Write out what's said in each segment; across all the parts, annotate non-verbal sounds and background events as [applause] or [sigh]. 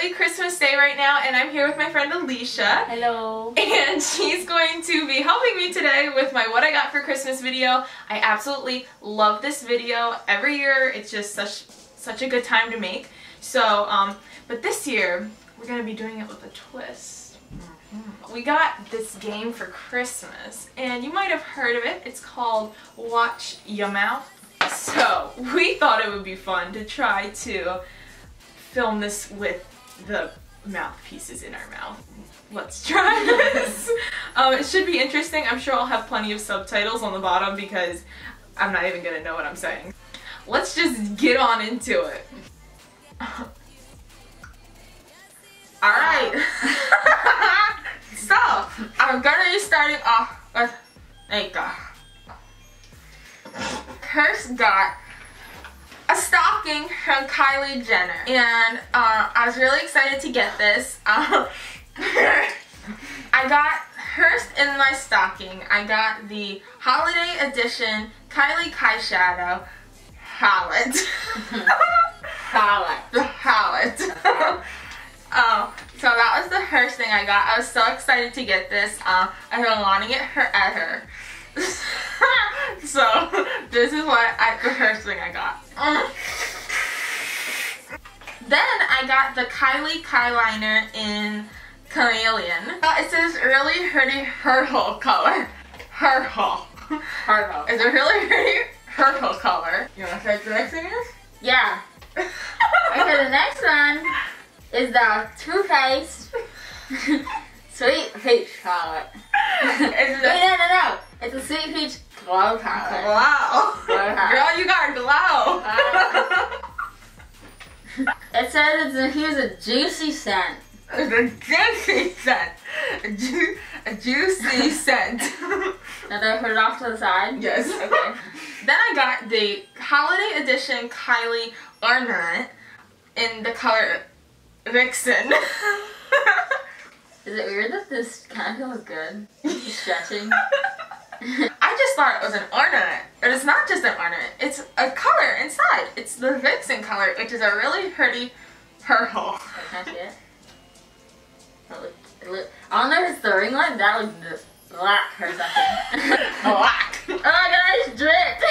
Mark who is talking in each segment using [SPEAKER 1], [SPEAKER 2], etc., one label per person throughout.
[SPEAKER 1] currently Christmas Day right now and I'm here with my friend Alicia.
[SPEAKER 2] Hello.
[SPEAKER 1] And she's going to be helping me today with my What I Got for Christmas video. I absolutely love this video. Every year it's just such such a good time to make. So, um, but this year we're going to be doing it with a twist. Mm-hmm. We got this game for Christmas and you might have heard of it. It's called Watch Your Mouth. So, [laughs] we thought it would be fun to try to film this with the mouthpieces in our mouth. Let's try [laughs] this. um, it should be interesting. I'm sure I'll have plenty of subtitles on the bottom because I'm not even gonna know what I'm saying. Let's just get on into it. [laughs] Alright. [laughs] so, I'm gonna be starting off with makeup. Curse got a stocking from Kylie Jenner. And uh, I was really excited to get this. Um, [laughs] I got first in my stocking, I got the holiday edition Kylie Kyshadow palette. [laughs]
[SPEAKER 2] palette.
[SPEAKER 1] the palette. [laughs] oh, so that was the first thing I got. I was so excited to get this. Um, I've been wanting it forever. so this is what I, the first thing I got. Then I got the Kylie Kyliner in Chameleon. Uh, it says really pretty purple color. Purple.
[SPEAKER 2] Purple.
[SPEAKER 1] It's a really pretty purple color. You want to say what the next thing is?
[SPEAKER 2] Yeah. okay, the next one is the Too Faced [laughs] Sweet Peach palette.
[SPEAKER 1] It's [laughs]
[SPEAKER 2] no, no, no. It's a Sweet Peach Glow palette.
[SPEAKER 1] Wow.
[SPEAKER 2] Wow.
[SPEAKER 1] Girl, you got glow. [laughs]
[SPEAKER 2] It says it's a, here's a juicy scent.
[SPEAKER 1] It's a juicy scent. A, ju- a juicy [laughs] scent.
[SPEAKER 2] Now do I put it off to the side?
[SPEAKER 1] yes.
[SPEAKER 2] Okay. [laughs]
[SPEAKER 1] Then I got the holiday edition Kylie ornament in the color Vixen.
[SPEAKER 2] Is it weird that this kind of feels good? Stretching.
[SPEAKER 1] I just thought it was an ornament, but it's not just an ornament. It's a color inside. It's the Vixen color, which is a really pretty purple. Oh.
[SPEAKER 2] Can I see it? Look, it look, I don't know if it's the ring light, that looked just black or something. [laughs]
[SPEAKER 1] Black.
[SPEAKER 2] oh my god, it's dripped!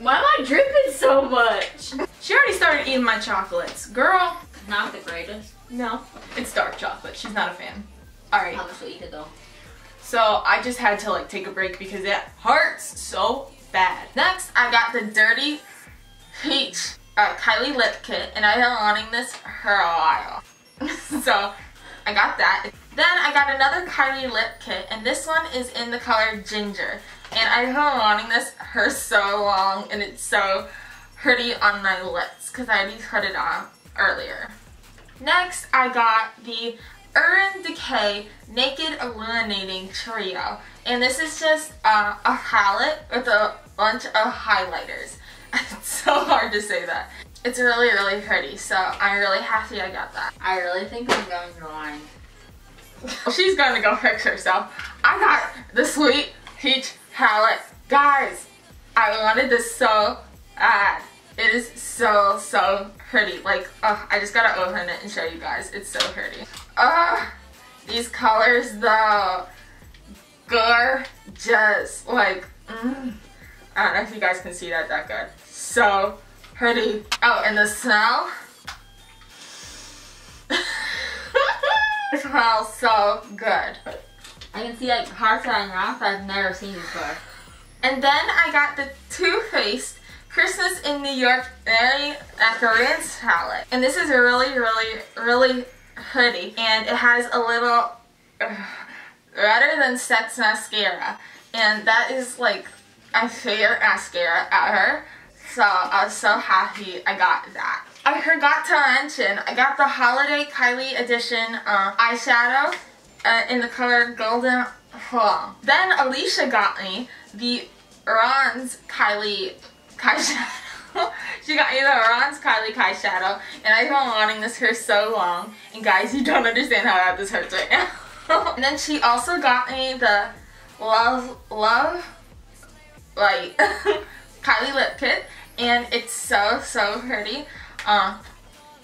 [SPEAKER 2] Why am I dripping so much?
[SPEAKER 1] She already started eating my chocolates. Girl.
[SPEAKER 2] Not the greatest.
[SPEAKER 1] No. It's dark chocolate. She's not a fan. Alright.
[SPEAKER 2] I'm gonna eat it though.
[SPEAKER 1] So I just had to like take a break because it hurts so bad. Next, I got the Dirty Peach uh, Kylie Lip Kit, and I've been wanting this for a while. so I got that. Then I got another Kylie Lip Kit, and this one is in the color Ginger. And I've been wanting this for so long, and it's so pretty on my lips because I already put it on earlier. Next, I got the Urban Decay Naked Illuminating Trio. And this is just uh, a palette with a bunch of highlighters. [laughs] it's so hard to say that. It's really, really pretty, so I'm really happy I got that.
[SPEAKER 2] I really think I'm going blind. [laughs]
[SPEAKER 1] She's gonna go fix herself. I got the Sweet Peach palette. Guys, I wanted this so bad. It is so, so pretty. Like, uh, I just gotta open it and show you guys. It's so pretty. Ugh, these colors though. Gorgeous. Like, mm, I don't know if you guys can see that that good. So pretty. Oh, and the smell. [laughs] it smells so good.
[SPEAKER 2] I can see like parts of my mouth I've never seen before.
[SPEAKER 1] And then I got the Too Faced Christmas in New York Very Macaroons palette. And this is really, really, really hoodie. And it has a little uh, Better Than Sex mascara. And that is like my favorite mascara ever. So I was so happy I got that. I forgot to mention, I got the Holiday Kylie Edition uh, eyeshadow uh, in the color Golden Fall. Then Alicia got me the Bronze Kylie Kyshadow. [laughs] she got me the Bronze Kylie Kyshadow, and I've been wanting this for so long. And guys, you don't understand how bad this hurts right now. [laughs] and then she also got me the Love Love Light [laughs] Kylie Lip Kit, and it's so so pretty. Um,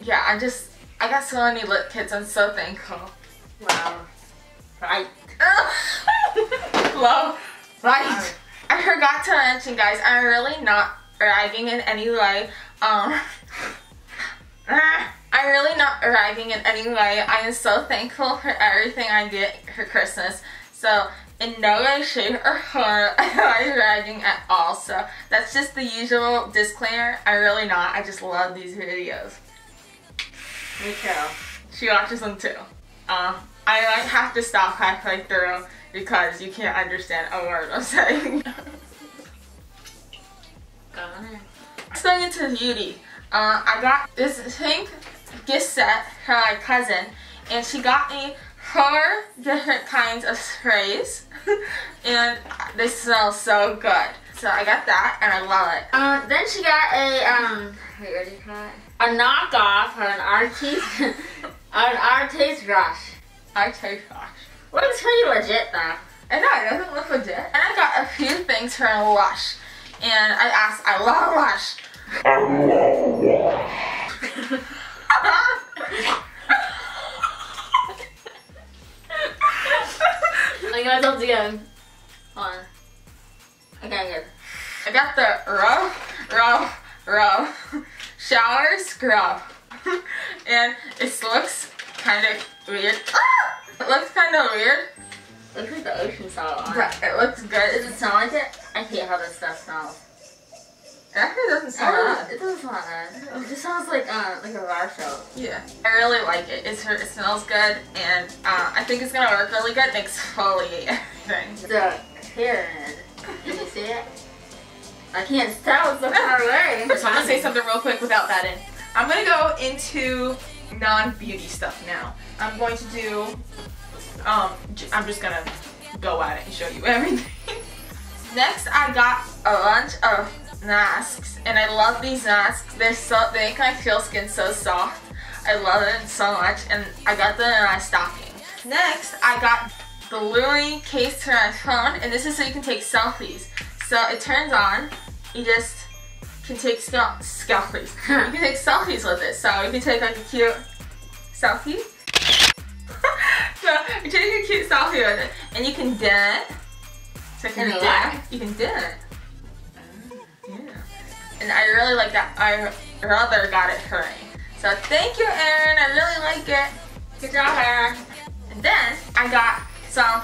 [SPEAKER 1] yeah, I just, I got so many lip kits. I'm so thankful.
[SPEAKER 2] Wow. Right.
[SPEAKER 1] Love. Right. I forgot to mention, guys, I'm really not ragging in any way. Um, [laughs] I'm really not arriving in any way. I am so thankful for everything I get for Christmas. So, in no way, shape, or form [laughs] am I arriving at all. So, that's just the usual disclaimer. I'm really not. I just love these videos.
[SPEAKER 2] Me too.
[SPEAKER 1] She watches them too. Uh, I might have to stop halfway through because you can't understand a word I'm [laughs] saying. Going into beauty, uh, I got this pink gift set from my cousin, and she got me four different kinds of sprays, [laughs] and they smell so good. So I got that, and I love it.
[SPEAKER 2] Uh, then she got a um, wait, what do you call it? A knockoff of an artiste, [laughs] an artiste brush.
[SPEAKER 1] I taste gosh.
[SPEAKER 2] Looks pretty legit though.
[SPEAKER 1] I know, it doesn't look legit. And I got a few things from Lush. And I asked, I love wash.
[SPEAKER 2] I got those again. Hold on. Okay, good.
[SPEAKER 1] I got the rub, rub, rub shower scrub. and it looks kind of weird. Ah! It looks kind of weird,
[SPEAKER 2] Looks like the ocean salt on it.
[SPEAKER 1] but it looks good.
[SPEAKER 2] Does it smell like it? I hate how this stuff smells.
[SPEAKER 1] It actually doesn't smell
[SPEAKER 2] Oh, it doesn't smell bad. It just smells like uh, like a bar soap.
[SPEAKER 1] Yeah, I really like it. It's, it smells good, and uh, I think it's gonna work really good [laughs] and exfoliate everything.
[SPEAKER 2] The pyramid. Did you see it? I can't tell. It's so far [laughs] away.
[SPEAKER 1] So I'm gonna say something real quick without that in. I'm gonna go into non-beauty stuff now. I'm going to do, um, I'm just gonna go at it and show you [laughs] everything. Next, I got a bunch of masks, and I love these masks. They're so, they make my feel skin so soft. I love it so much, and I got them in my stocking. Next, I got the LuMee case for my phone, and this is so you can take selfies. So it turns on, you just can take selfies. [laughs] you can take selfies with it. So you can take like a cute selfie. [laughs] so you take a cute selfie with it, and you can it. So you can dim,
[SPEAKER 2] relax.
[SPEAKER 1] you can dim it. Yeah. And I really like that. I rather got it for me. So thank you, Erin. I really like it.
[SPEAKER 2] Good job, Aaron.
[SPEAKER 1] And then I got some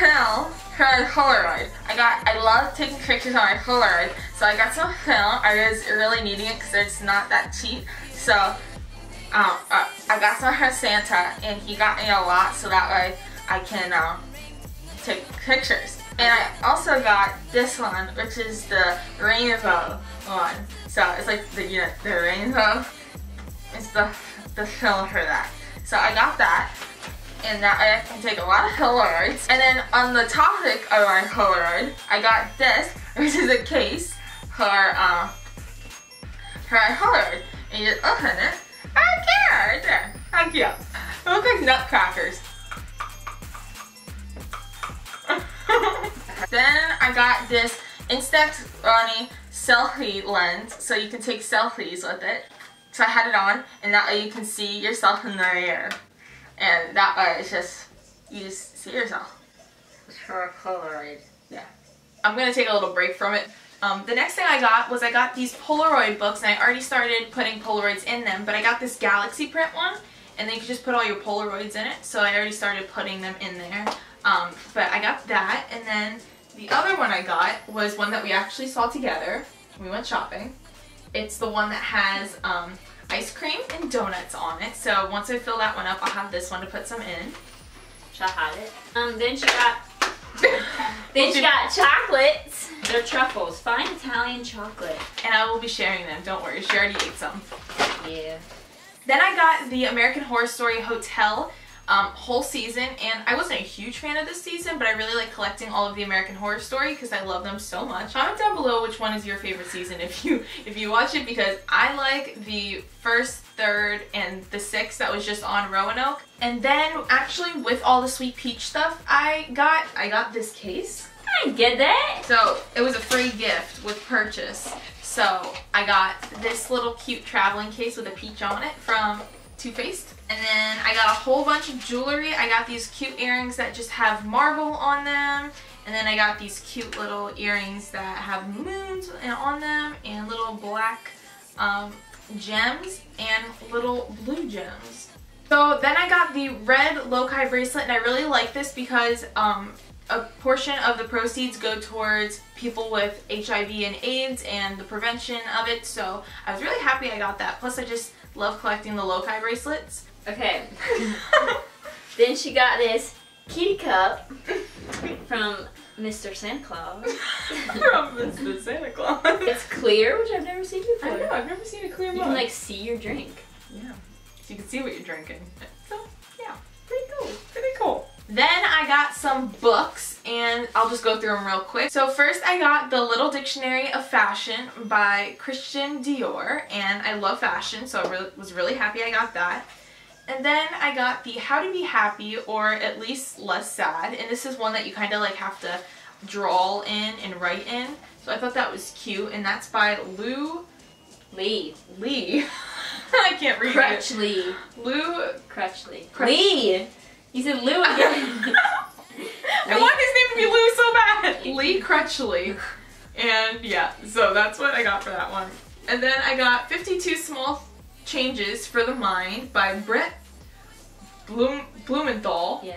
[SPEAKER 1] film for my Polaroid. I got, I love taking pictures on my Polaroid, so I got some film. I was really needing it because it's not that cheap. So um, uh, I got some from Santa, and he got me a lot, so that way I can um, take pictures. And I also got this one, which is the rainbow one. So it's like the you know, the rainbow. It's the the film for that. So I got that and that I can take a lot of Polaroids. And then on the topic of my Polaroid, I got this, which is a case for uh, for my Polaroid. And you just open it. I care right there. How. It looks like nutcrackers. [laughs] then I got this Instax Mini selfie lens, so you can take selfies with it. So I had it on, and that way you can see yourself in the mirror. And that way it's just, you just see yourself.
[SPEAKER 2] It's for a Polaroid.
[SPEAKER 1] I'm gonna take a little break from it. Um, the next thing I got was I got these Polaroid books, and I already started putting Polaroids in them, but I got this Galaxy print one, and then you can just put all your Polaroids in it, so I already started putting them in there. Um, but I got that, and then the other one I got was one that we actually saw together. We went shopping. It's the one that has um, ice cream and donuts on it, so once I fill that one up, I'll have this one to put some in.
[SPEAKER 2] She'll have it. Um, then she got. [laughs] Then she got chocolates. They're truffles. Fine Italian chocolate.
[SPEAKER 1] And I will be sharing them, don't worry, she already ate some.
[SPEAKER 2] Yeah.
[SPEAKER 1] Then I got the American Horror Story Hotel um, whole season, and I wasn't a huge fan of this season, but I really like collecting all of the American Horror Story because I love them so much. Comment down below which one is your favorite season if you if you watch it because I like the first, third, and the sixth that was just on Roanoke. And then actually with all the Sweet Peach stuff, I got I got this case.
[SPEAKER 2] I get that.
[SPEAKER 1] So it was a free gift with purchase.
[SPEAKER 3] So I got this little cute traveling case with a peach on it from Too Faced. And then I got a whole bunch of jewelry. I got these cute earrings that just have marble on them. And then I got these cute little earrings that have moons on them and little black um, gems and little blue gems. So then I got the red Lokai bracelet and I really like this because um, a portion of the proceeds go towards people with HIV and AIDS and the prevention of it. So I was really happy I got that. Plus I just love collecting the Lokai bracelets.
[SPEAKER 2] Okay. [laughs] then she got this kitty cup from Mr. Santa Claus.
[SPEAKER 3] from Mr. Santa Claus.
[SPEAKER 2] It's clear, which I've never seen before.
[SPEAKER 3] I know, I've never seen a clear
[SPEAKER 2] one.
[SPEAKER 3] You
[SPEAKER 2] can like see your drink.
[SPEAKER 3] Yeah. So you can see what you're drinking. So, yeah, pretty cool. Pretty cool. Then I got some books and I'll just go through them real quick. So first I got The Little Dictionary of Fashion by Christian Dior and I love fashion so I really, was really happy I got that. And then I got the How to Be Happy or at least Less Sad and this is one that you kind of like have to draw in and write in. So I thought that was cute and that's by Lou
[SPEAKER 2] Lee.
[SPEAKER 3] Lee. [laughs] I can't read it.
[SPEAKER 2] Crutchley.
[SPEAKER 3] Lou
[SPEAKER 2] Crutchley.
[SPEAKER 3] Crutch-
[SPEAKER 2] Lee. You said Lou again. [laughs]
[SPEAKER 3] I want his name to be Lou so bad. [laughs] Lee Crutchley. And yeah, so that's what I got for that one. And then I got 52 Small Changes for the Mind by Brett Bloom Blumenthal.
[SPEAKER 2] yeah.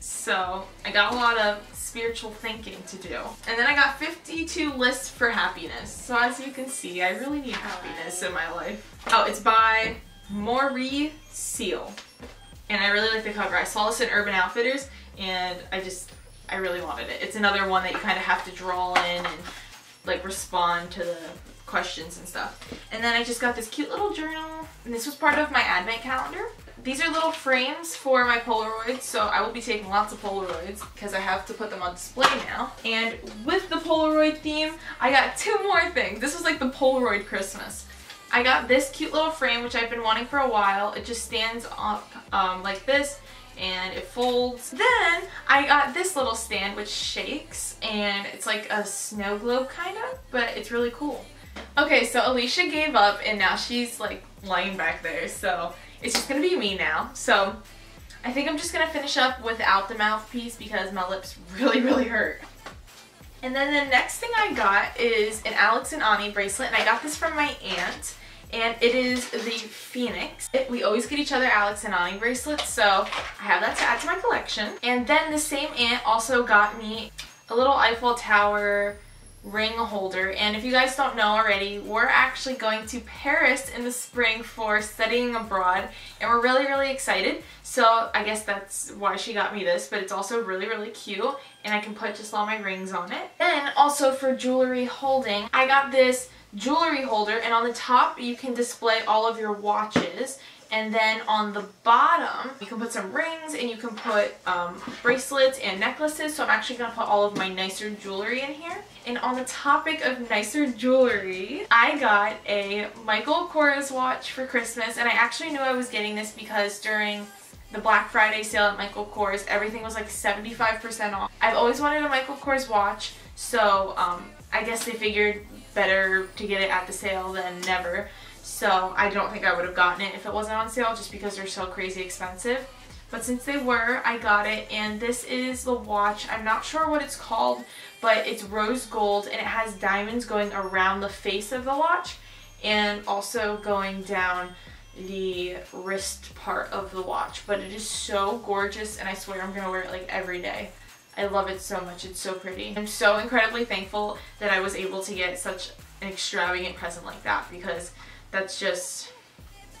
[SPEAKER 3] So I got a lot of spiritual thinking to do. And then I got 52 lists for happiness. So as you can see, I really need happiness in my life. Oh, it's by Marie Seal. And I really like the cover. I saw this in Urban Outfitters and I just, I really wanted it. It's another one that you kind of have to draw in and like respond to the questions and stuff. And then I just got this cute little journal. And this was part of my advent calendar. These are little frames for my Polaroids, so I will be taking lots of Polaroids because I have to put them on display now. And with the Polaroid theme, I got two more things. This was like the Polaroid Christmas. I got this cute little frame, which I've been wanting for a while. It just stands up um, like this and it folds. Then I got this little stand which shakes and it's like a snow globe kind of, but it's really cool. Okay, so Alicia gave up and now she's like lying back there, so it's just gonna be me now. So I think I'm just gonna finish up without the mouthpiece because my lips really, really hurt. And then the next thing I got is an Alex and Ani bracelet, and I got this from my aunt. And it is the Phoenix. It, we always get each other Alex and Ani bracelets, so I have that to add to my collection. And then the same aunt also got me a little Eiffel Tower ring holder. And if you guys don't know already, we're actually going to Paris in the spring for studying abroad, and we're really, really excited. So I guess that's why she got me this, but it's also really, really cute, and I can put just all my rings on it. Then also for jewelry holding, I got this jewelry holder, and on the top you can display all of your watches. And then on the bottom, you can put some rings and you can put um, bracelets and necklaces. So I'm actually going to put all of my nicer jewelry in here. And on the topic of nicer jewelry, I got a Michael Kors watch for Christmas. And I actually knew I was getting this because during the Black Friday sale at Michael Kors, everything was like 75% off. I've always wanted a Michael Kors watch, so um, I guess they figured better to get it at the sale than never. So I don't think I would have gotten it if it wasn't on sale just because they're so crazy expensive. But since they were, I got it and this is the watch. I'm not sure what it's called, but it's rose gold and it has diamonds going around the face of the watch and also going down the wrist part of the watch. But it is so gorgeous and I swear I'm going to wear it like every day. I love it so much. It's so pretty. I'm so incredibly thankful that I was able to get such an extravagant present like that because that's just,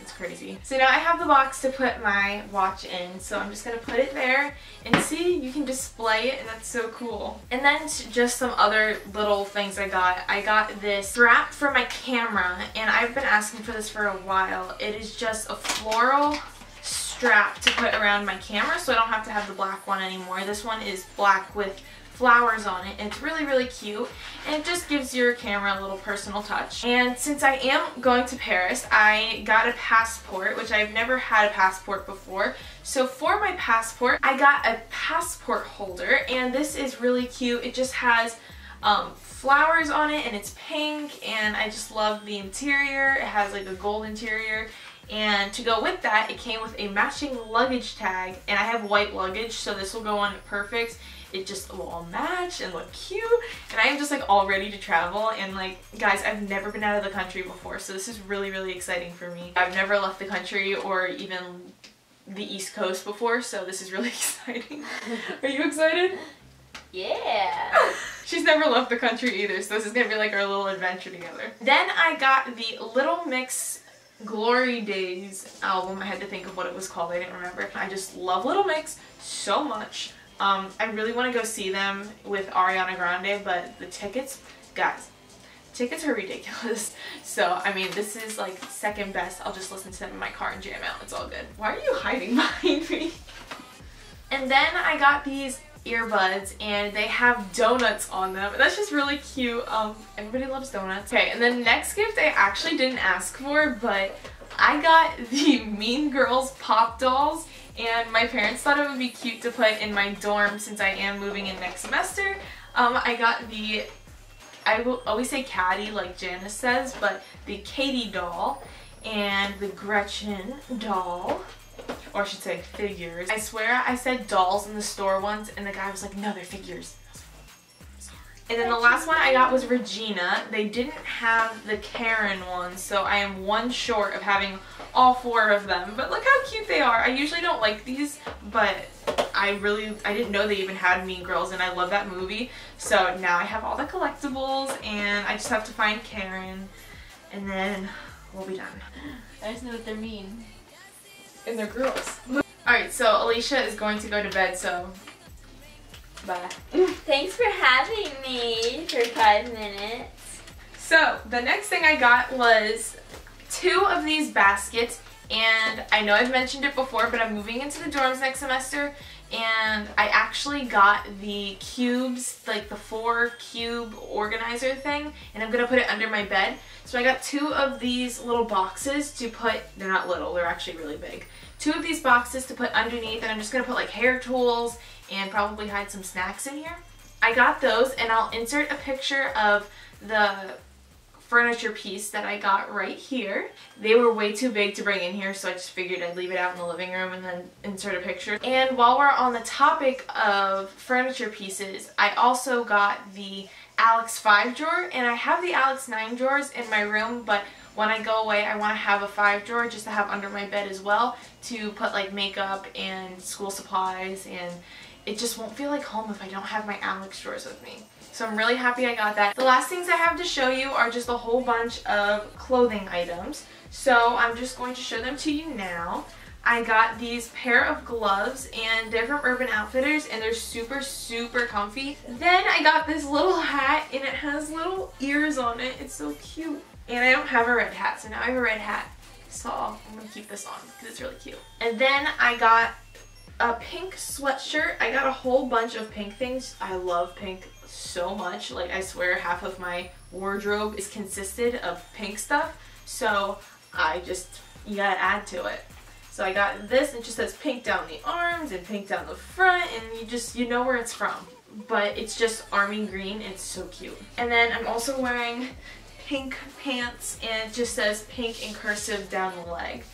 [SPEAKER 3] it's crazy. So now I have the box to put my watch in, so I'm just to put it there and see, you can display it and that's so cool. And then just some other little things I got. I got this strap for my camera and I've been asking for this for a while. It is just a floral strap to put around my camera so I don't have to have the black one anymore. This one is black with flowers on it. It's really really cute and it just gives your camera a little personal touch. And since I am going to Paris I got a passport which I've never had a passport before. So for my passport I got a passport holder and this is really cute. It just has um, flowers on it and it's pink and I just love the interior. It has like a gold interior. And to go with that, it came with a matching luggage tag and I have white luggage so this will go on perfect. It just will all match and look cute and I am just like all ready to travel and like guys I've never been out of the country before so this is really really exciting for me. I've never left the country or even the east coast before so this is really [laughs] exciting. [laughs] Are you excited?
[SPEAKER 2] Yeah. [laughs]
[SPEAKER 3] She's never left the country either, so this is gonna be like our little adventure together. Then I got the Little Mix Glory Days album. I had to think of what it was called, I didn't remember. I just love Little Mix so much. Um, I really want to go see them with Ariana Grande, but the tickets, guys, tickets are ridiculous. [laughs] So, I mean, this is like second best. I'll just listen to them in my car and jam out. It's all good. Why are you hiding [laughs] behind me? And then I got these earbuds and they have donuts on them. That's just really cute. Um, everybody loves donuts. Okay, and the next gift I actually didn't ask for, but I got [laughs] the Mean Girls pop dolls and my parents thought it would be cute to put in my dorm since I am moving in next semester. Um, I got the, I will always say Caddy like Janis says, but the Katie doll and the Gretchen doll or I should say figures. I swear I said dolls in the store once and the guy was like, no, they're figures. And then the last one I got was Regina. They didn't have the Karen one, so I am one short of having all four of them. But look how cute they are. I usually don't like these, but I really, I didn't know they even had Mean Girls, and I love that movie. So now I have all the collectibles, and I just have to find Karen, and then we'll be done.
[SPEAKER 2] I just know what they're mean.
[SPEAKER 3] And they're girls. Alright, so Alicia is going to go to bed, so bye.
[SPEAKER 2] Thanks for having me for five minutes.
[SPEAKER 3] So, the next thing I got was two of these baskets, and I know I've mentioned it before, but I'm moving into the dorms next semester, and I actually got the cubes, like the four cube organizer thing, and I'm going to put it under my bed. So I got two of these little boxes to put, they're not little, they're actually really big. Two of these boxes to put underneath, and I'm just going to put like hair tools and probably hide some snacks in here. I got those, and I'll insert a picture of the furniture piece that I got right here. They were way too big to bring in here, so I just figured I'd leave it out in the living room and then insert a picture. And while we're on the topic of furniture pieces, I also got the Alex 5 drawer, and I have the Alex 9 drawers in my room, but when I go away, I want to have a 5 drawer just to have under my bed as well to put like makeup and school supplies, and it just won't feel like home if I don't have my Alex drawers with me. So I'm really happy I got that. The last things I have to show you are just a whole bunch of clothing items. So I'm just going to show them to you now. I got these pair of gloves and from Urban Outfitters and they're super, super comfy. Then I got this little hat and it has little ears on it. It's so cute. And I don't have a red hat, so now I have a red hat. So I'm to keep this on because it's really cute. And then I got a pink sweatshirt. I got a whole bunch of pink things. I love pink so much. Like I swear half of my wardrobe is consisted of pink stuff. So I just, you gotta add to it. So I got this, it just says pink down the arms and pink down the front and you just, you know where it's from. But it's just army green, it's so cute. And then I'm also wearing pink pants and it just says pink in cursive down the leg.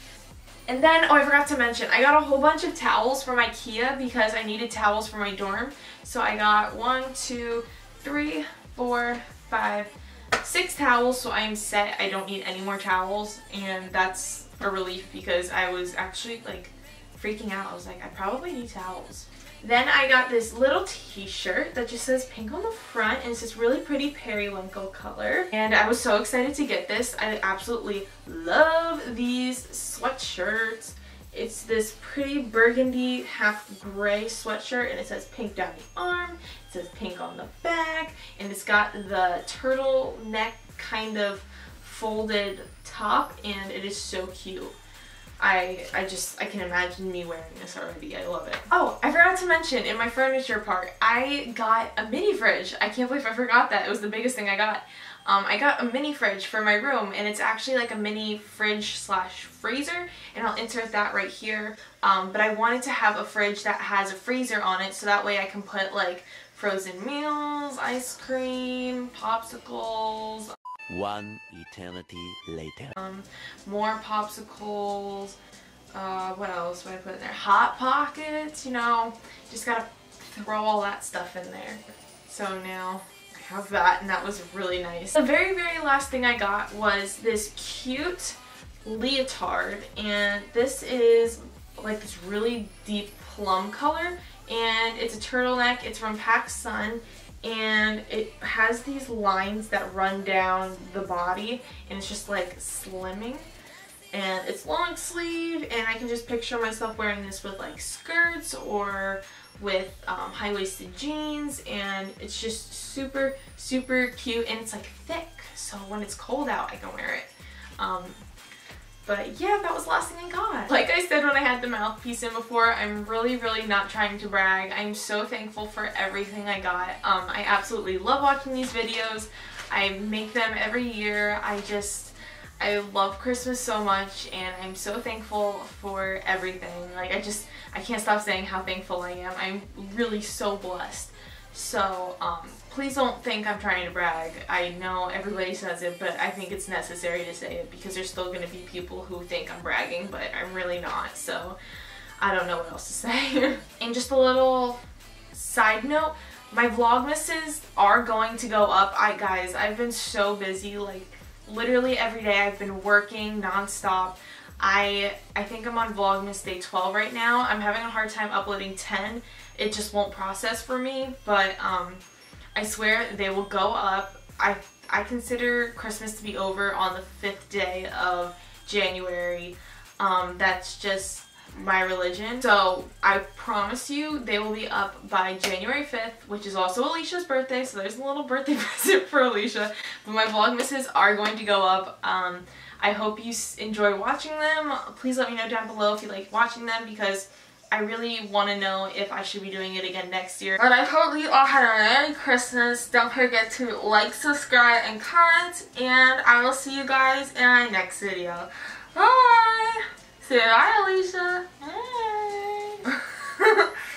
[SPEAKER 3] And then, oh I forgot to mention, I got a whole bunch of towels from Ikea because I needed towels for my dorm. So I got one, two, three, four, five, six towels so I'm set. I don't need any more towels and that's a relief because I was actually like freaking out. I was like, I probably need towels. Then I got this little t-shirt that just says pink on the front and it's this really pretty periwinkle color. And I was so excited to get this. I absolutely love these sweatshirts. It's this pretty burgundy half gray sweatshirt and it says pink down the arm, it says pink on the back, and it's got the turtleneck kind of folded top and it is so cute. I, I just, I can imagine me wearing this already. I love it. Oh, I forgot to mention in my furniture part, I got a mini fridge. I can't believe I forgot that. It was the biggest thing I got. Um, I got a mini fridge for my room and it's actually like a mini fridge slash freezer and I'll insert that right here. Um, but I wanted to have a fridge that has a freezer on it so that way I can put like frozen meals, ice cream, popsicles,
[SPEAKER 4] One eternity later.
[SPEAKER 3] um, more popsicles. Uh, what else would I put in there? Hot pockets, you know. Just gotta throw all that stuff in there. So now I have that, and that was really nice. The very, very last thing I got was this cute leotard, and this is like this really deep plum color, and it's a turtleneck. It's from PacSun, and it has these lines that run down the body, and it's just like slimming. And it's long sleeve and I can just picture myself wearing this with like skirts or with um, high-waisted jeans and it's just super super cute and it's like thick so when it's cold out I can wear it. Um, but yeah that was the last thing I got like I said when I had the mouthpiece in before I'm really really not trying to brag I'm so thankful for everything I got um, I absolutely love watching these videos I make them every year I just I love Christmas so much and I'm so thankful for everything. Like I just, I can't stop saying how thankful I am. I'm really so blessed. So um, please don't think I'm trying to brag. I know everybody says it, but I think it's necessary to say it because there's still going to be people who think I'm bragging, but I'm really not. So I don't know what else to [laughs] say. and just a little side note, my vlogmases are going to go up. I guys, I've been so busy like literally every day I've been working nonstop. I I think I'm on Vlogmas day 12 right now. I'm having a hard time uploading 10. It just won't process for me, but um, I swear they will go up. I I consider Christmas to be over on the fifth day of January. Um, that's just my religion. So I promise you they will be up by January 5th, which is also Alicia's birthday. So there's a little birthday [laughs] present for Alicia. But my Vlogmases are going to go up. Um, I hope you enjoy watching them. Please let me know down below if you like watching them because I really want to know if I should be doing it again next year. But I hope you all had a Merry Christmas. Don't forget to like, subscribe, and comment. And I will see you guys in my next video. Bye! Say bye, Alicia. Bye. [laughs]